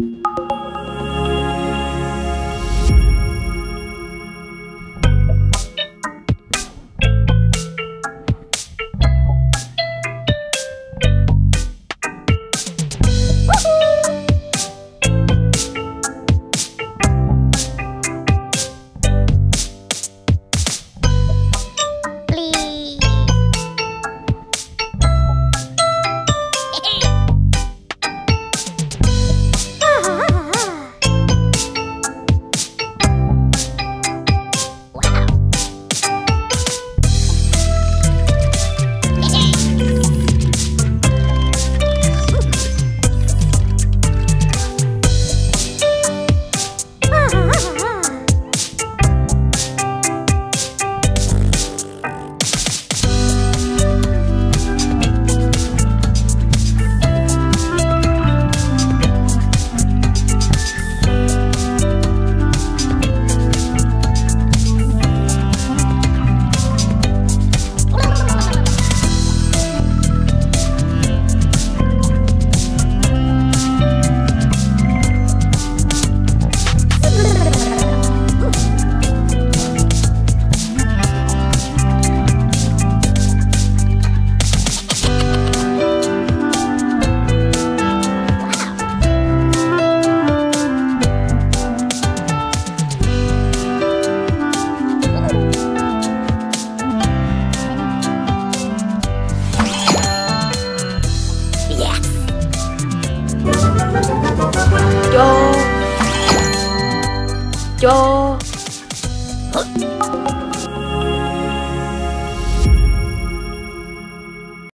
you. 보시죠. 어?